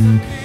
disappear.